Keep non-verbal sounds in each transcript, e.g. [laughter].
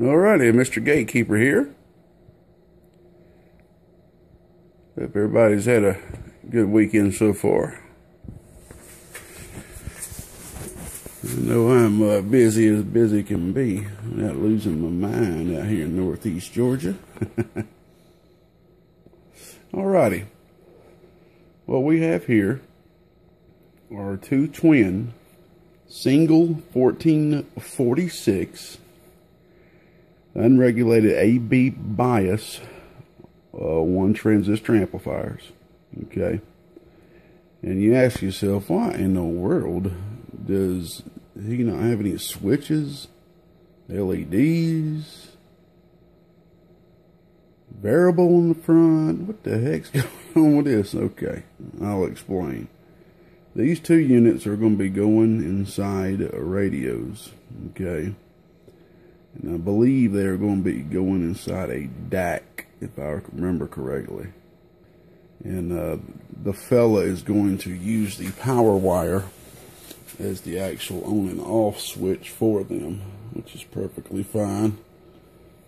Alrighty, Mr. Gatekeeper here. Hope everybody's had a good weekend so far. I know I'm uh, busy as busy can be. Not losing my mind out here in northeast Georgia. [laughs] Alrighty. What we have here are two twin single 1446 unregulated AB bias uh, one transistor amplifiers. Okay. And you ask yourself, why in the world does he not have any switches, LEDs, variable on the front? What the heck's [laughs] going on with this? Okay, I'll explain. These two units are going to be going inside radios. Okay. And I believe they're going to be going inside a DAK, if I remember correctly. And uh, the fella is going to use the power wire as the actual on and off switch for them, which is perfectly fine.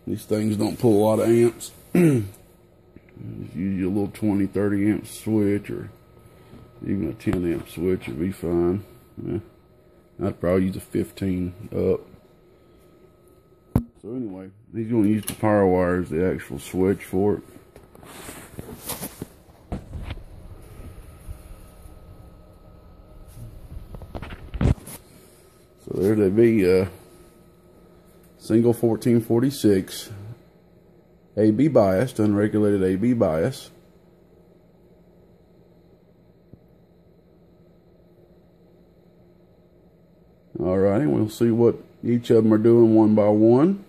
These things don't pull a lot of amps. [clears throat] Use your little 20, 30 amp switch or even a 10 amp switch would be fine. Yeah. I'd probably use a 15 up. So anyway, he's going to use the power wire as the actual switch for it. So there they be, uh, single 1446, AB biased, unregulated AB bias. Alrighty, we'll see what each of them are doing one by one.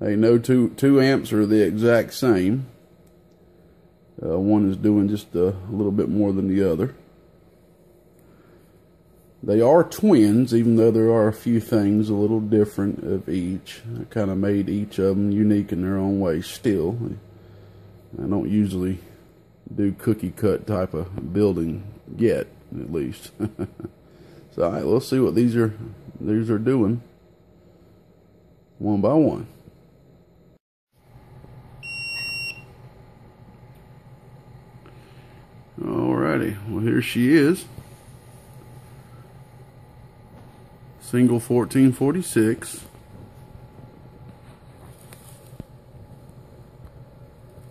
They know two, two amps are the exact same. Uh, one is doing just a little bit more than the other. They are twins, even though there are a few things a little different of each. I kind of made each of them unique in their own way still. I don't usually do cookie cut type of building yet, at least. [laughs] so, all right, let's see what these are these are doing one by one. Alrighty, well here she is. Single 1446.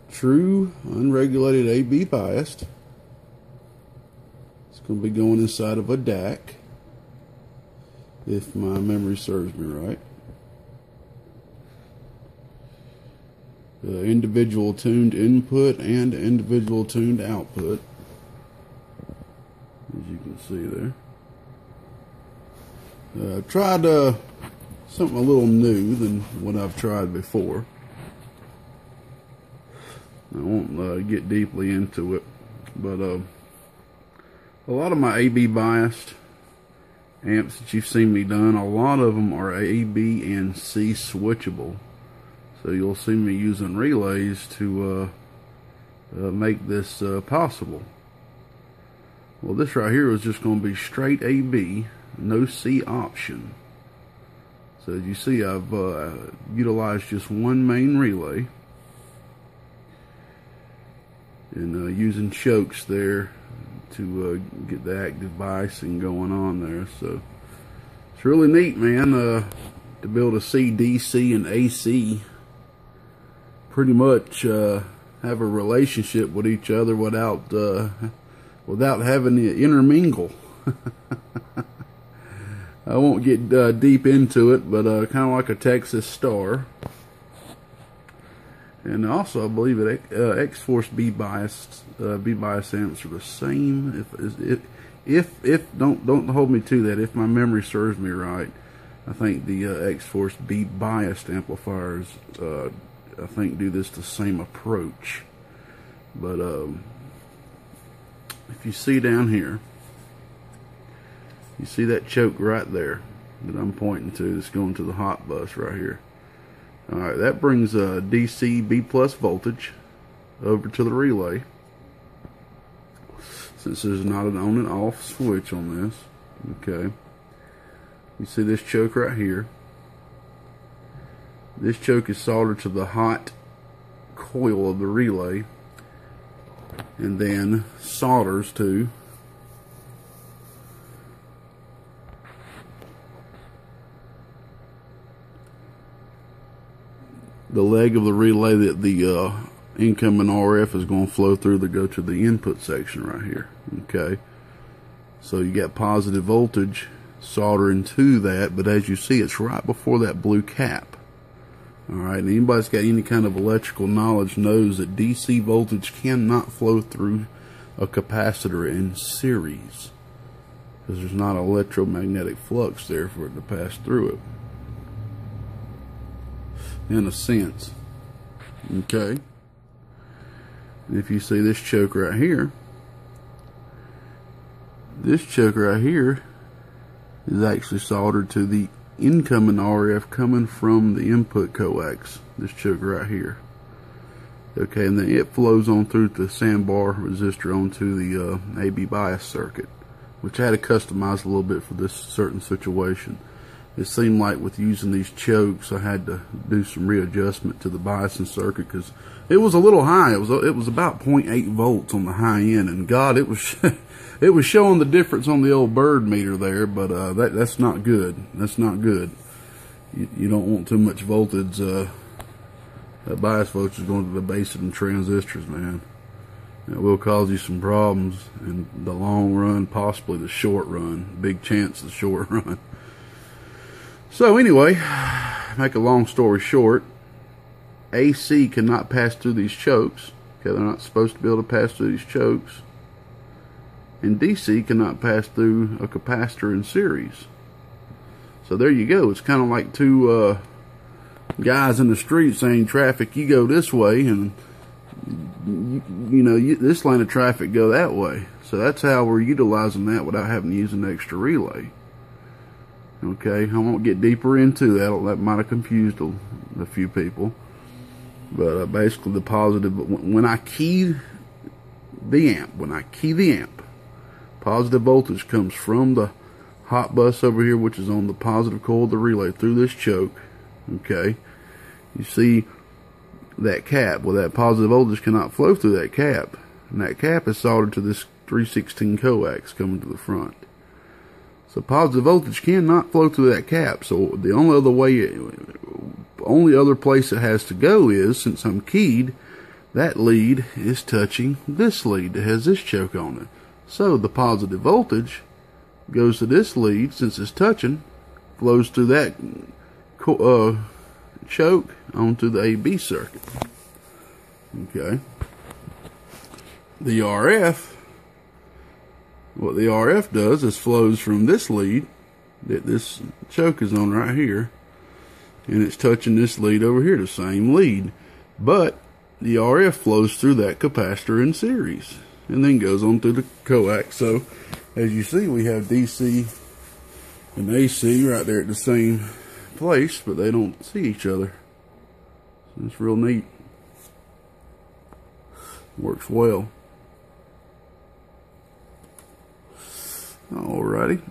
True unregulated AB biased. It's going to be going inside of a DAK if my memory serves me right. The individual tuned input and individual tuned output, as you can see there. Uh, tried uh, something a little new than what I've tried before. I won't uh, get deeply into it, but uh, a lot of my AB biased amps that you've seen me done, a lot of them are A, B, and C switchable. So you'll see me using relays to uh, uh, make this uh, possible. Well, this right here is just going to be straight AB, no C option. So as you see, I've uh, utilized just one main relay. And uh, using chokes there to uh, get the active biasing going on there. So it's really neat, man, uh, to build able to see DC and AC pretty much uh, have a relationship with each other without uh, without having to intermingle. [laughs] I won't get uh, deep into it, but uh, kind of like a Texas Star. And also, I believe that uh, X-Force B biased uh, B bias amps are the same. If if if if don't don't hold me to that. If my memory serves me right, I think the uh, X-Force B biased amplifiers uh, I think do this the same approach. But um, if you see down here, you see that choke right there that I'm pointing to that's going to the hot bus right here. Alright, that brings uh, a DC B plus voltage over to the relay. Since there's not an on and off switch on this. Okay. You see this choke right here. This choke is soldered to the hot coil of the relay and then solders to the leg of the relay that the uh, incoming RF is going to flow through to go to the input section right here. Okay. So you got positive voltage soldering to that, but as you see, it's right before that blue cap. All right, and anybody's got any kind of electrical knowledge knows that DC voltage cannot flow through a capacitor in series because there's not electromagnetic flux there for it to pass through it. In a sense. Okay. And if you see this choke right here, this choke right here is actually soldered to the incoming RF coming from the input coax, this choke right here. Okay, and then it flows on through the sandbar resistor onto the uh, AB bias circuit, which I had to customize a little bit for this certain situation. It seemed like with using these chokes, I had to do some readjustment to the biasing circuit because it was a little high. It was it was about 0.8 volts on the high end, and God, it was [laughs] it was showing the difference on the old bird meter there, but uh, that that's not good. That's not good. You, you don't want too much voltage. Uh, that bias voltage is going to the base of them transistors, man. It will cause you some problems in the long run, possibly the short run. Big chance the short [laughs] run. So anyway, make a long story short, AC cannot pass through these chokes. Okay, they're not supposed to be able to pass through these chokes. And DC cannot pass through a capacitor in series. So there you go. It's kind of like two uh, guys in the street saying, traffic, you go this way, and you, you know, you, this lane of traffic go that way. So that's how we're utilizing that without having to use an extra relay. Okay, I won't get deeper into that. That might have confused a, a few people. But uh, basically, the positive, when I key the amp, when I key the amp, positive voltage comes from the hot bus over here, which is on the positive coil of the relay through this choke. Okay, you see that cap. Well, that positive voltage cannot flow through that cap, and that cap is soldered to this 316 coax coming to the front. So positive voltage cannot flow through that cap. So the only other way only other place it has to go is, since I'm keyed, that lead is touching this lead that has this choke on it. So the positive voltage goes to this lead, since it's touching, flows through that uh, choke onto the AB circuit. Okay. The RF, what the RF does is flows from this lead that this choke is on right here and it's touching this lead over here, the same lead. But the RF flows through that capacitor in series and then goes on through the coax. So as you see, we have DC and AC right there at the same place, but they don't see each other. So it's real neat. Works well. Alrighty.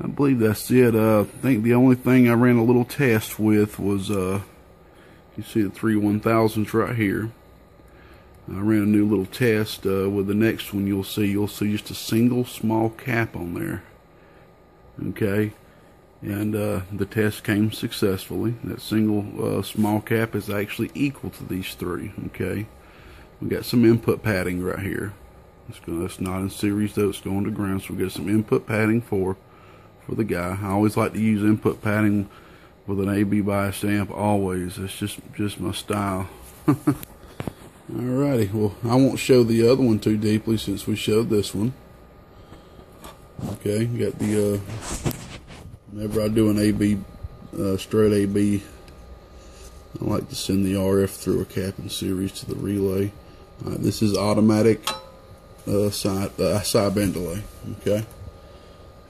I believe that's it. Uh, I think the only thing I ran a little test with was, uh, you see the three 1000s right here. I ran a new little test uh, with the next one you'll see. You'll see just a single small cap on there. Okay. And uh, the test came successfully. That single uh, small cap is actually equal to these three. Okay. We got some input padding right here. It's, gonna, it's not in series though. It's going to ground. So we got some input padding for for the guy. I always like to use input padding with an AB bias amp always. It's just just my style. [laughs] Alrighty, well I won't show the other one too deeply since we showed this one. Okay, got the uh whenever I do an AB uh, straight AB I like to send the RF through a cap in series to the relay. this is automatic uh, side uh, sideband delay. Okay.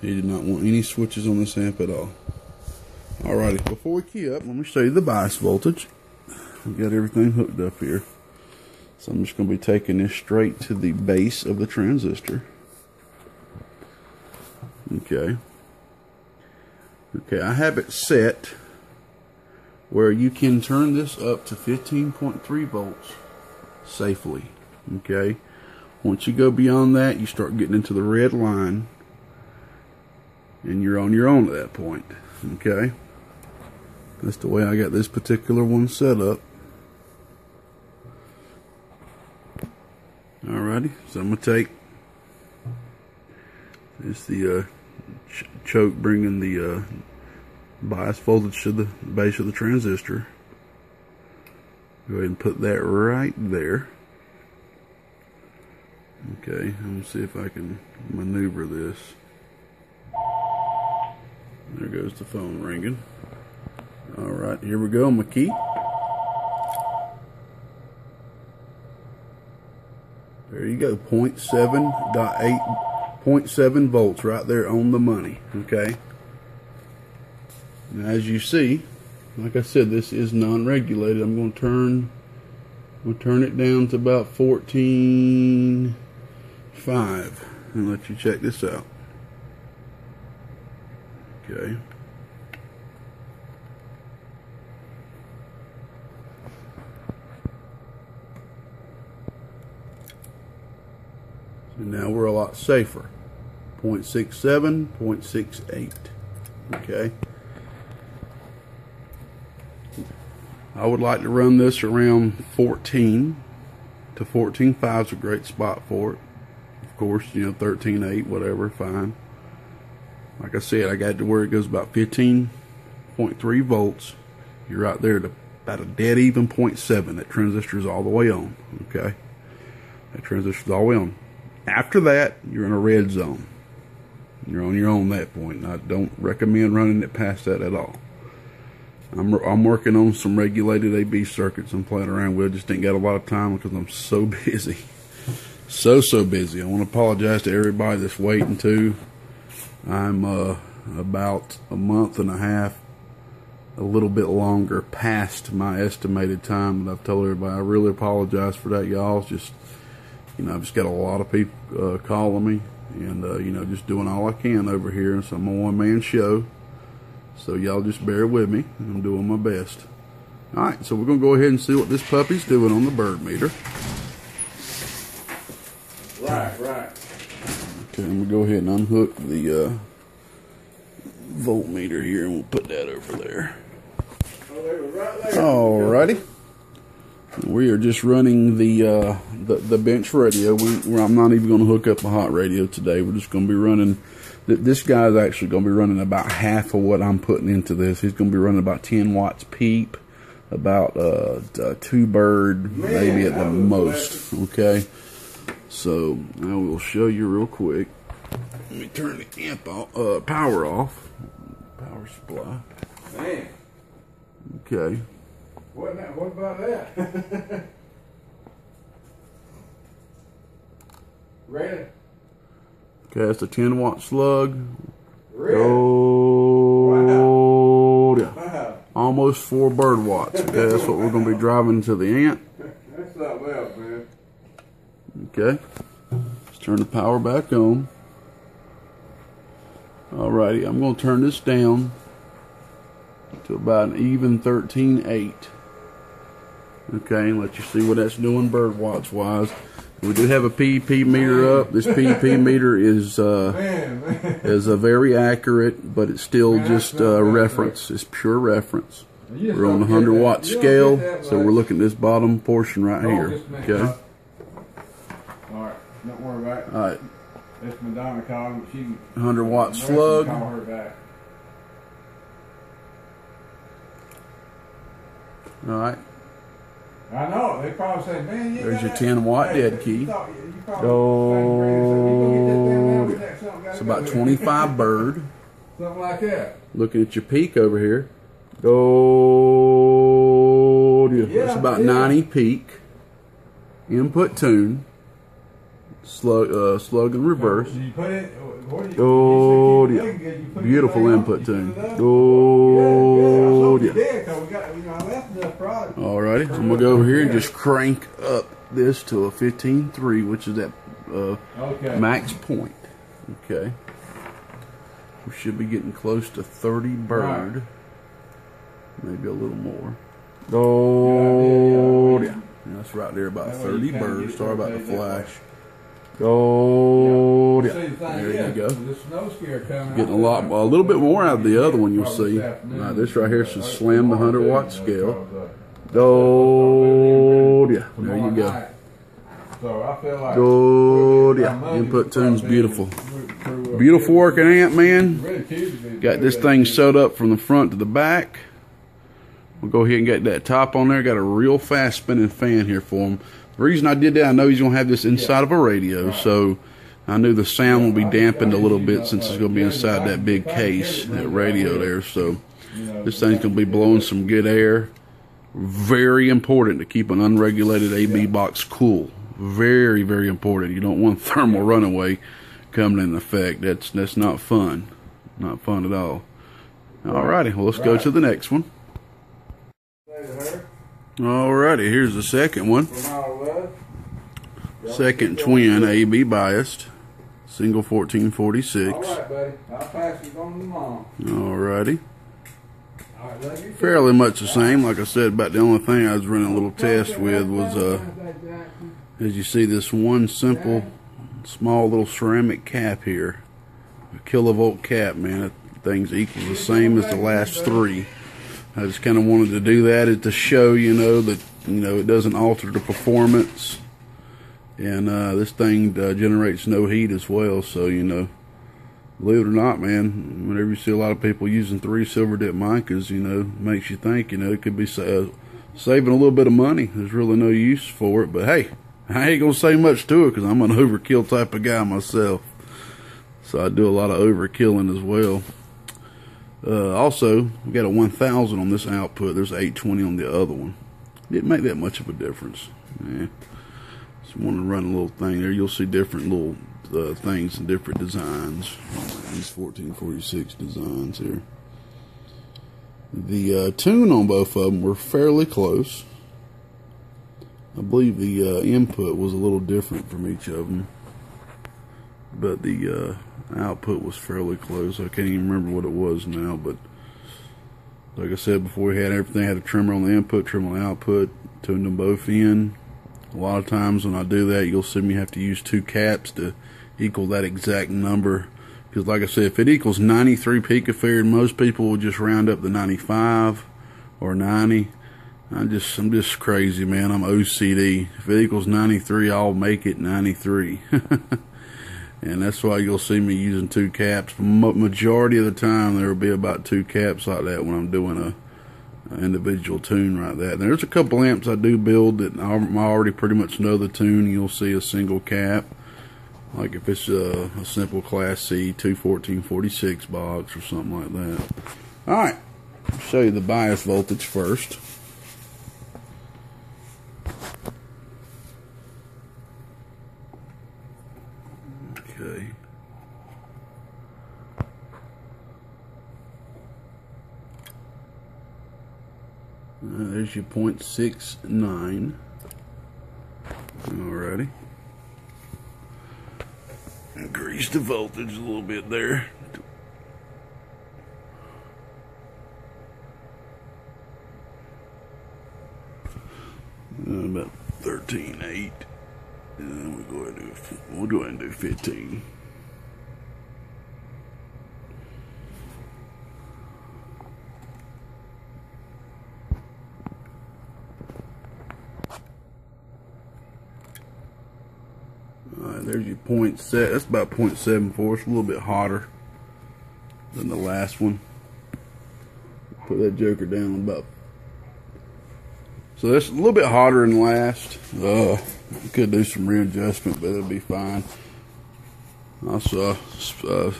He did not want any switches on this amp at all. Alrighty, before we key up, let me show you the bias voltage. We've got everything hooked up here. So I'm just going to be taking this straight to the base of the transistor. Okay. Okay, I have it set where you can turn this up to 15.3 volts safely. Okay, once you go beyond that, you start getting into the red line and you're on your own at that point. Okay, that's the way I got this particular one set up. Alrighty, so I'm gonna take this the uh, ch choke bringing the uh, bias voltage to the base of the transistor. Go ahead and put that right there. Okay, let me see if I can maneuver this. There goes the phone ringing. All right, here we go. My key. There you go, 0.7.8, 0.7 volts right there on the money, okay? Now, as you see, like I said, this is non-regulated. I'm going to turn, I'm going to turn it down to about 14.5 and let you check this out. Okay. So now we're a lot safer. 0.67, 0.68. Okay. I would like to run this around 14 to 14.5 is a great spot for it. Of course, you know, 13.8, whatever, fine. Like I said, I got to where it goes about 15.3 volts. You're right there to about a dead even 0.7. That transistor is all the way on. Okay. That transistor is all the way on. After that, you're in a red zone. You're on your own at that point. I don't recommend running it past that at all. I'm, I'm working on some regulated AB circuits I'm playing around with. Just ain't got a lot of time because I'm so [laughs] busy. So, so busy. I want to apologize to everybody that's waiting too. I'm uh, about a month and a half, a little bit longer past my estimated time. But I've told everybody I really apologize for that, y'all. It's just, you know, I've just got a lot of people uh, calling me and, uh, you know, just doing all I can over here. So I'm a one man show. So y'all just bear with me. I'm doing my best. All right, so we're to go ahead and see what this puppy's doing on the bird meter. Right, right. Okay, I'm going to go ahead and unhook the uh, voltmeter here and we'll put that over there. Oh, was right there. Alrighty. We are just running the uh, the, the bench radio. We, I'm not even going to hook up a hot radio today. We're just going to be running. th- This guy's actually going to be running about half of what I'm putting into this. He's going to be running about 10 watts peep, about uh, uh, two bird, maybe at the most. Okay. So I will show you real quick. Let me turn the amp off, uh, power off. Power supply. Man, Okay. what, now, what about that? [laughs] Ready? Okay, that's a 10 watt slug. Ready? Oh. Wow. almost four bird watts. Okay, that's what we're going to be driving to the ant. That's not well, man. Okay, let's turn the power back on. Alrighty, I'm going to turn this down to about an even 13.8. Okay, and let you see what that's doing bird watts wise. We do have a PEP meter up. This PEP [laughs] meter is uh, Man, man. is a very accurate, but it's still just a reference. It's pure reference. We're on the 100 watt scale, so we're looking at this bottom portion right here. Okay. Up. All right, don't worry about it. All right. That's Madonna calling. She 100 watt American slug. Call her back. All right. I know. They probably say, man, you There's your 10 watt Hey, dead you key. thought- you Oh, sang Brandon, said, "We gonna get that damn man with that something, gotta It's go about there." 25 [laughs] bird. Something like that. Looking at your peak over here. Go. That's about yeah. 90 peak. Input tune. Slug, uh, slug and reverse. It. What do you, Oh, yeah. it looking good, you put it Beautiful input you tune. put it up. Oh, yeah, yeah. yeah. I saw you did, 'cause we got, you know, I left enough product. Alrighty, so I'm gonna go over here and just crank up this to a 15.3, which is that uh, Okay. max point. Okay. We should be getting close to 30 bird. Maybe a little more. Oh, yeah. That's right there, about 30 you kinda birds. Sorry about the flash. Oh, See, yeah. There you go. The snow scare coming. Getting a lot, a little bit more out of the other one. You'll see. this this right here should slam the 100 watt scale. Oh, yeah. There you go. night. So I feel like. Good, by yeah. Input tune's beautiful. uh, Beautiful working amp, man. Got this thing sewed up from the front to the back. We'll go ahead and get that top on there. Got a real fast spinning fan here for him. The reason I did that, I know he's going to have this inside of a radio, so I knew the sound will be dampened a little bit since it's going to be inside that big case, that radio there. So this thing's going to be blowing some good air. Very important to keep an unregulated AB box cool. Very, very important. You don't want [laughs] thermal runaway coming in effect. That's that's not fun. Not fun at all. Alrighty, well let's go to the next one. Alrighty, here's the second one. Second twin AB biased. Single 1446. All right, buddy. I'll pass it on to mom. Alrighty. All right, love you. Fairly much the same. Like I said, about the only thing I was running a little test with was uh as you see this one simple small little ceramic cap here. A kilovolt cap, man. That thing's equal the same as the last three. I just kind of wanted to do that to show, you know, that you know it doesn't alter the performance, and uh, this thing uh, generates no heat as well. So you know, believe it or not, man, whenever you see a lot of people using three silver dip micas, you know, makes you think, you know, it could be sa- uh, saving a little bit of money. There's really no use for it, but hey, I ain't gonna say much to it because I'm an [laughs] overkill type of guy myself. So I do a lot of overkilling as well. Uh, also, we got a 1000 on this output. There's 820 on the other one. Didn't make that much of a difference. Yeah. Just want to run a little thing there. You'll see different little uh, things and different designs. These 1446 designs here. The uh, tune on both of them were fairly close. I believe the uh, input was a little different from each of them, but the uh, output was fairly close. I can't even remember what it was now, but like I said before, we had everything. had a trimmer on the input, trimmer on the output, tuned them both in. A lot of times when I do that, you'll see me have to use two caps to equal that exact number. Because like I said, if it equals 93 picofarad, most people will just round up to 95 or 90. I just, I'm just crazy, man. I'm OCD. If it equals 93, I'll make it 93. [laughs] and that's why you'll see me using two caps. Ma- majority of the time, there will be about two caps like that when I'm doing a, individual tune like that. And there's a couple amps I do build that I I already pretty much know the tune. You'll see a single cap. Like if it's a, a simple Class C 21446 box or something like that. All right, show you the bias voltage first. Okay. Point six nine. Alrighty. Increase the voltage a little bit there. About thirteen eight. And then we'll go ahead and do, we'll go ahead and do 15. Alright, there's your point set. That's about 0.74. It's a little bit hotter than the last one. Put that joker down about so that's a little bit hotter than last. Uh, could do some readjustment, but it'll be fine. Also, uh,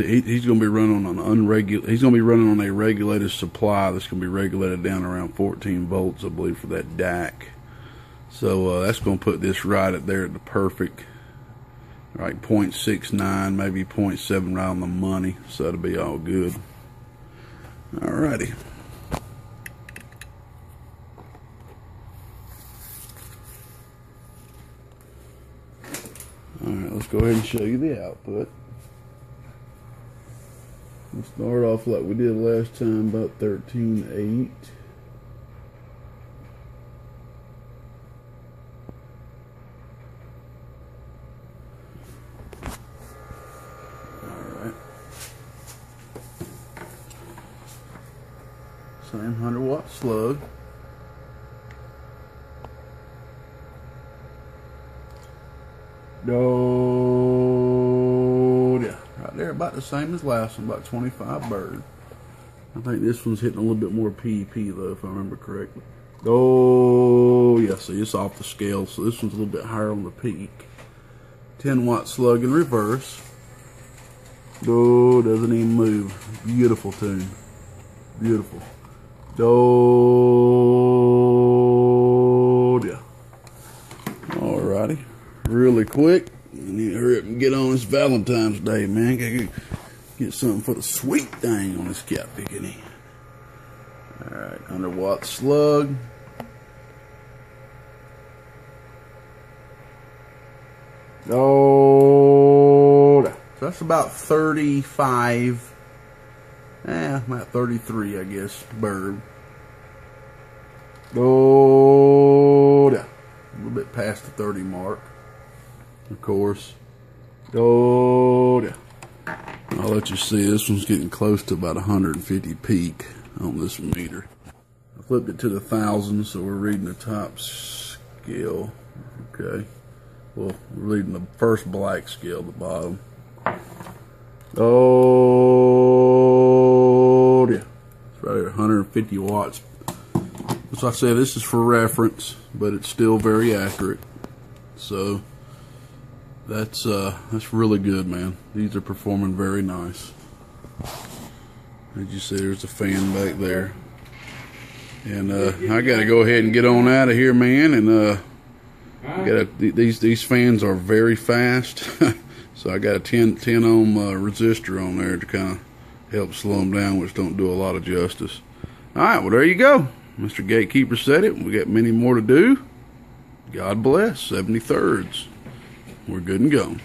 he, he's going to be running on an unregulated. He's going to be running on a regulated supply that's going to be regulated down around 14 volts, I believe, for that DAK. So uh, that's going to put this right up there at the perfect, right 0.69, maybe 0.7 right on the money. So that'll be all good. Alrighty. Alright, let's go ahead and show you the output. start off like we did last time, about 13.8. Alright. Same 100 watt slug. No, yeah, right there, about the same as last one, about 25 bird. I think this one's hitting a little bit more PEP though, if I remember correctly. Oh, yeah, see, it's off the scale, so this one's a little bit higher on the peak. 10 watt slug in reverse. Oh, doesn't even move. Beautiful tune. Beautiful. Oh, yeah. Alrighty really quick. I need to hurry up and get on this Valentine's Day, man. Gotta get something for the sweet thing on this cat pickaninny. Alright, under watt slug. Oh, so that's about 35. Eh, about 33, I guess, bird. Oh, a little bit past the 30 mark of course. Oh, yeah. I'll let you see this one's getting close to about 150 peak on this meter. I flipped it to the thousand, so we're reading the top scale. Okay. Well, we're reading the first black scale, the bottom. Oh, yeah. It's right at 150 watts. As I say, this is for reference, but it's still very accurate. So, that's uh, that's really good, man. These are performing very nice. As you see, there's a fan back there. And uh, I got to go ahead and get on out of here, man. And uh, gotta, these these fans are very fast, [laughs] so I got a 10, 10 ohm uh, resistor on there to kind of help slow them down, which don't do a lot of justice. All right, well there you go. Mr. Gatekeeper said it. We got many more to do. God bless. 73rds we're good and go.